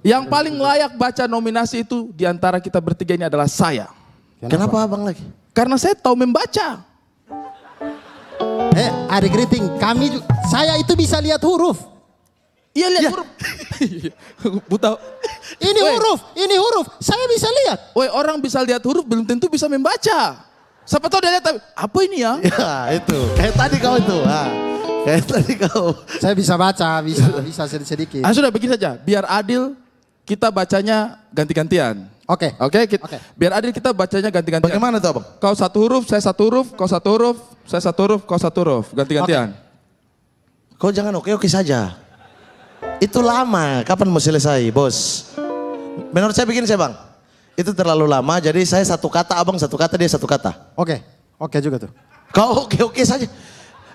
Yang paling layak baca nominasi itu di antara kita bertiga ini adalah saya. Kenapa abang lagi? Karena saya tahu membaca. Eh, Ari Griting, kami saya itu bisa lihat huruf. Iya lihat huruf. Buta. Ini Woi. huruf, ini huruf. Saya bisa lihat. Woi orang bisa lihat huruf belum tentu bisa membaca. Siapa tahu dia lihat tapi, apa ini ya? Ya itu. Kayak tadi kau itu. Ha. Kayak tadi kau. Saya bisa baca, bisa bisa sedikit. Ah sudah begini saja, biar adil kita bacanya ganti-gantian. Oke. Oke, kita- Oke. biar adil kita bacanya ganti-gantian. Bagaimana tuh abang? Kau satu huruf, saya satu huruf, kau satu huruf, saya satu huruf, kau satu huruf, ganti-gantian. Kau jangan oke-oke saja. Itu lama. Kapan mau selesai bos? Menurut saya begini saya bang. Itu terlalu lama jadi saya satu kata abang satu kata dia satu kata. Oke. Oke juga tuh. Kau oke-oke saja.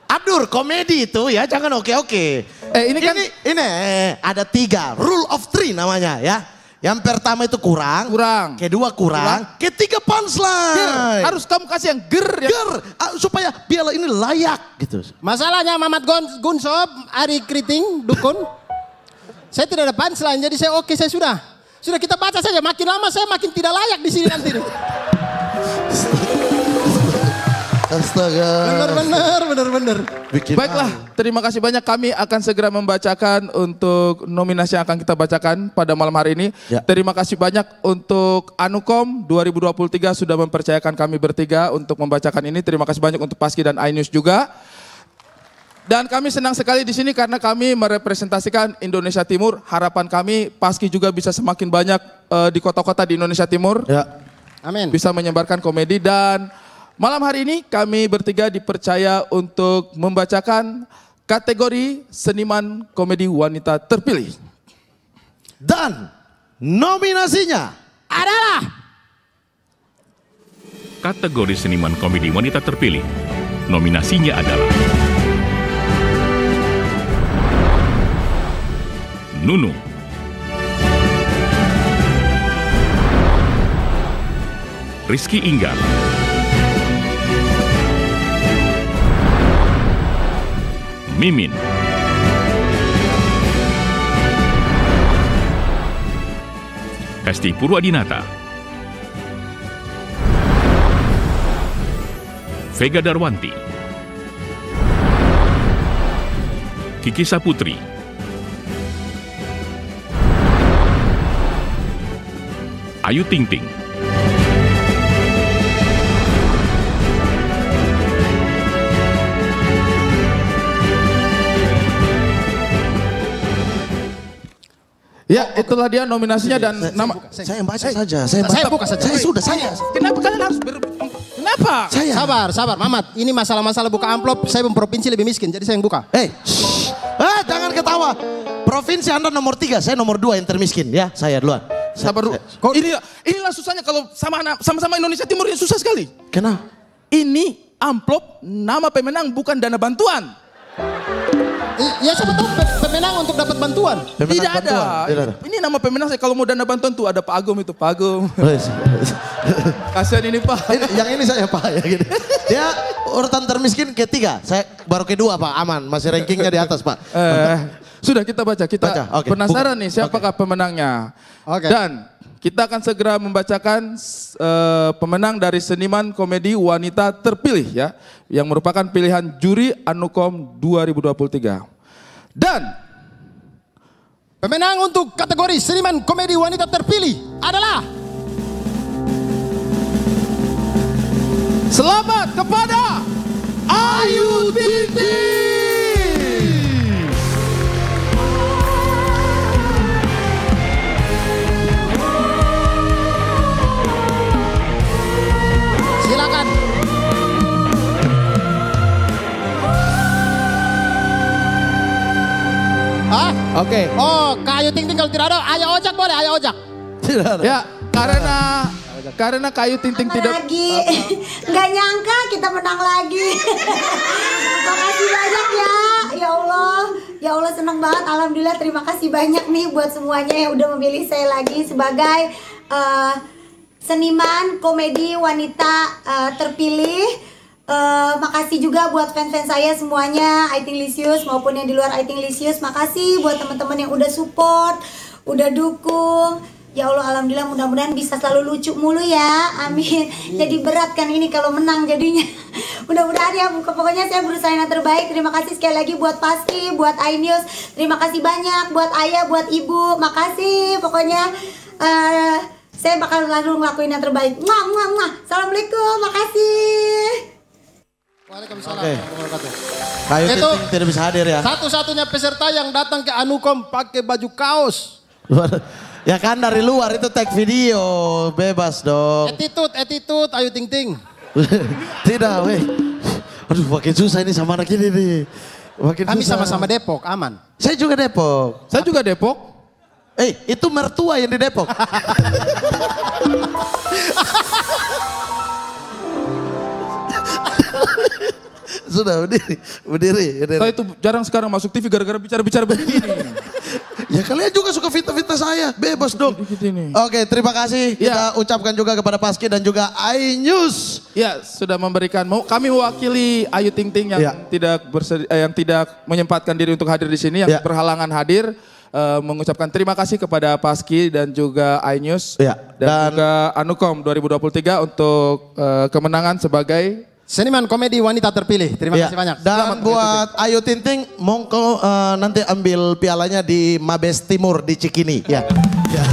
Abdur komedi itu ya jangan oke-oke. Eh, ini kan- ini, ini eh, ada tiga rule of three namanya ya. Yang pertama itu kurang, Kurang. kedua kurang, ketiga punchline. Ger, harus kamu kasih yang ger ya. ger ah, supaya biar ini layak gitu. Masalahnya Mamat Gun Gunsob, Ari Kriting, Dukun. Saya tidak ada punchline, jadi saya oke, saya sudah. Sudah kita baca saja, makin lama saya makin tidak layak di sini nanti. Astaga. Bener. Bikin Baiklah, terima kasih banyak. Kami akan segera membacakan untuk nominasi yang akan kita bacakan pada malam hari ini. Ya. Terima kasih banyak untuk Anukom 2023 sudah mempercayakan kami bertiga untuk membacakan ini. Terima kasih banyak untuk Paski dan iNews juga. Dan kami senang sekali di sini karena kami merepresentasikan Indonesia Timur. Harapan kami Paski juga bisa semakin banyak eh, di kota-kota di Indonesia Timur Ya. Amin. bisa menyebarkan komedi dan malam hari ini kami bertiga dipercaya untuk membacakan kategori seniman komedi wanita terpilih. Dan nominasinya Adalah kategori seniman komedi wanita terpilih. Nominasinya adalah Nunu, Rizky Inggar, Mimin, Hesti Purwadinata, Vega Darwanti, Kiki Saputri, Ayu Ting Ting, Ya, itulah dia nominasinya dan nama saya yang baca saja. Saya, Saya buka saja. Saya sudah saya. Kenapa kalian harus ber Kenapa? Saya. Sabar, sabar, Mamat. Ini masalah-masalah buka amplop. Saya provinsi lebih miskin, jadi saya yang buka. Eh, shh. ah, jangan ketawa. Provinsi Anda nomor tiga, saya nomor dua yang termiskin ya. Saya duluan. Sabar dulu. Kok ini inilah susahnya kalau sama sama-sama Indonesia Timur ini susah sekali. Kenapa? Ini amplop nama pemenang bukan dana bantuan. Ya siapa tahu pe- pemenang untuk dapat bantuan. Pemenang Tidak ada. bantuan. Tidak ada. Ini nama pemenang saya kalau mau dana bantuan tuh ada Pak Agum itu Pak Agum. Wes. Kasihan ini Pak. Ini- yang ini saya pak ya gini. Dia urutan termiskin ketiga. Saya baru kedua pak aman. Masih rankingnya di atas pak. Eh, sudah kita baca. Kita Baca, oke. penasaran Buka. nih siapakah pemenangnya. Oke. Dan kita akan segera membacakan eh, pemenang dari seniman komedi wanita terpilih ya, yang merupakan pilihan juri Anukom 2023. Dan Pemenang untuk kategori seniman komedi wanita terpilih adalah selamat kepada Ayu Ting Oke. oh kayu ting ting kalau tidak ada, ayah ojek boleh, ayah ojek. Tidak ada. Ya, karena karena kayu ting ting tidak lagi nggak nyangka kita menang lagi. Makasih banyak ya. Ya Allah. Ya Allah senang banget. Alhamdulillah terima kasih banyak nih buat semuanya yang udah memilih saya lagi sebagai eh, seniman komedi wanita eh, terpilih Eh, makasih juga buat fans-fans saya semuanya, I Think Lisius maupun yang di luar I Think Lisius. Makasih buat teman-teman yang udah support, udah dukung. Ya Allah alhamdulillah mudah-mudahan bisa selalu lucu mulu ya. Amin. Jadi berat kan ini kalau menang jadinya. Mudah-mudahan ya pokoknya saya berusaha yang terbaik. Terima kasih sekali lagi buat Paski, buat iNews. Terima kasih banyak buat ayah, buat ibu. Makasih pokoknya eh, saya bakal selalu ngelakuin yang terbaik. Mwah, mwah, mwah. Assalamualaikum. Makasih. Waalaikumsalam Oke. warahmatullahi wabarakatuh. Kayu Itu- tidak bisa hadir ya. Satu-satunya peserta yang datang ke Anukom pakai baju kaos. ya kan dari luar itu tag video bebas dong. Attitude, attitude, ayo ting ting. Tidak weh. Aduh makin susah ini sama anak ini nih. Makin Kami susah. sama-sama Depok, aman. Saya juga Depok. Saya juga Depok. Eh itu mertua yang di Depok. Sudah berdiri, berdiri, berdiri. Saya itu jarang sekarang masuk TV gara-gara bicara-bicara begini. Ya kalian juga suka fitnah-fitnah saya, bebas dong. Dikit ini. Oke, terima kasih. Ya. Kita ucapkan juga kepada Paski dan juga iNews. Ya, sudah memberikan mau kami mewakili Ayu Ting Ting yang Ya. tidak bersedi- eh, yang tidak menyempatkan diri untuk hadir di sini, yang Ya. berhalangan hadir eh, mengucapkan terima kasih kepada Paski dan juga iNews Ya, dan, dan- juga Anukom 2023 untuk eh, kemenangan sebagai Seniman komedi wanita terpilih. Terima Ya, kasih banyak. Dan buat Ayu Tinting, mongko eh, nanti ambil pialanya di Mabes Timur di Cikini. Ya. ya.